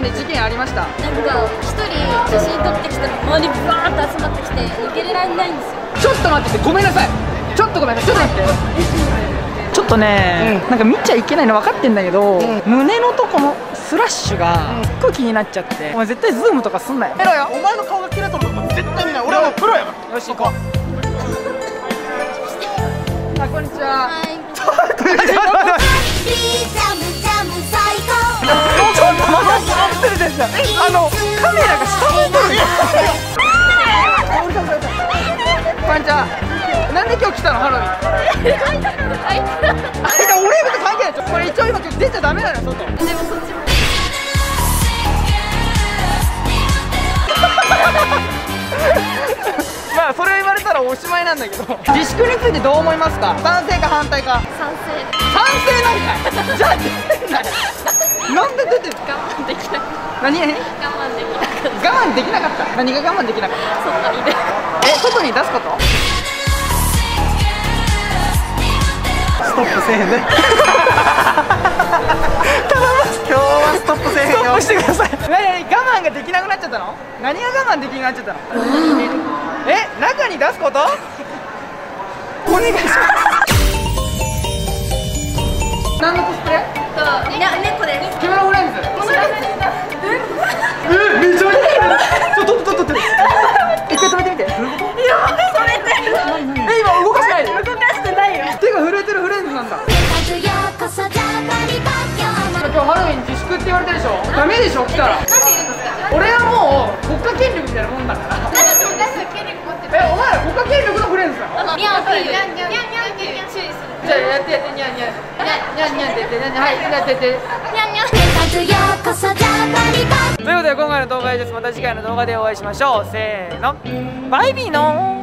ンで事件ありました。なんか一人写真撮ってきたら周りバーッと集まってきて受けられないんですよ。ちょっと待っててごめんなさい。ちょっとごめんなさいちょっと待って。ちょっとね、なんか見ちゃいけないの分かってんだけど、胸のとこのスラッシュがすっごい気になっちゃって、お前絶対ズームとかすんなよ。やめろよ。お前の顔が切れとるとか絶対見ない俺はもうプロやから。よし行こう。あこんにちは。はい。ちょっと待っ待って待って待ってあのカメラが下向いてる。こんにちはなんで今日来たのハロウィン？あいや俺別に関係ないこれ一応今今日出ちゃダメなのよ外。でもそっちもまあそれ言われたらおしまいなんだけど。自粛についてどう思いますか？賛成か反対か。賛成。賛成なんかい。じゃあ出てんなよ。なんで出てんの？我慢できな何？何我慢できなかっ我慢できなかった。何が我慢できなかった？たそんなにでえ外に出すこと？ストップせえへんね。今日はストップせえへんよ。ストップしてください。何？何我慢ができなくなっちゃったの？何が我慢できなくなっちゃったの？え中に出すこと？お願いします。何のコスプレ？とね猫です。キムロフレンズ。知らないなんだ。今日ハロウィン自粛って言われてるでしょ？ダメでしょ？来たら。俺はもう国家権力みたいなもんだから。えお前ら国家権力のフレンズだろ？ニャンピーニャンニャンニャンニャンって注意するじゃあやってやってニャンニャンニャンニャンって言ってニャンっててニャンニャンということで今回の動画は以上ですまた次回の動画でお会いしましょうせーのバイビーのー